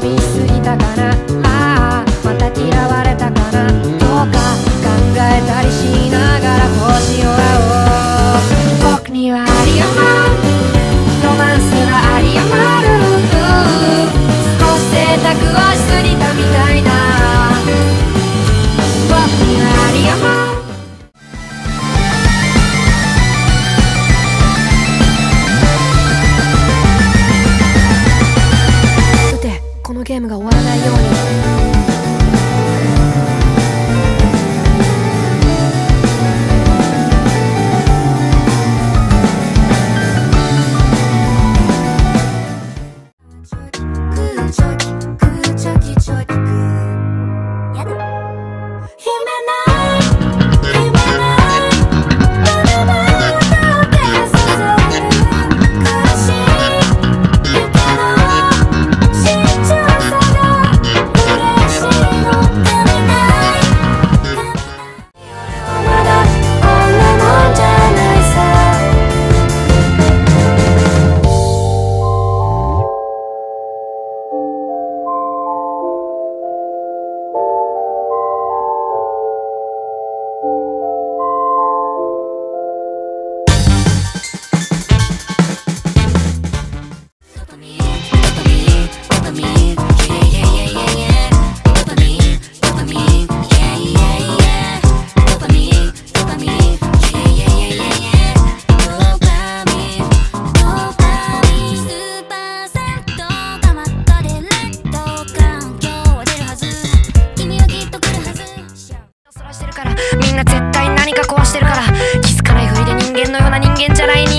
びすぎたかな。ああまた嫌われたかな。とか考えたり。Emgawa みんな絶対何か壊してるから。気づかないふりで人間のような人間じゃない人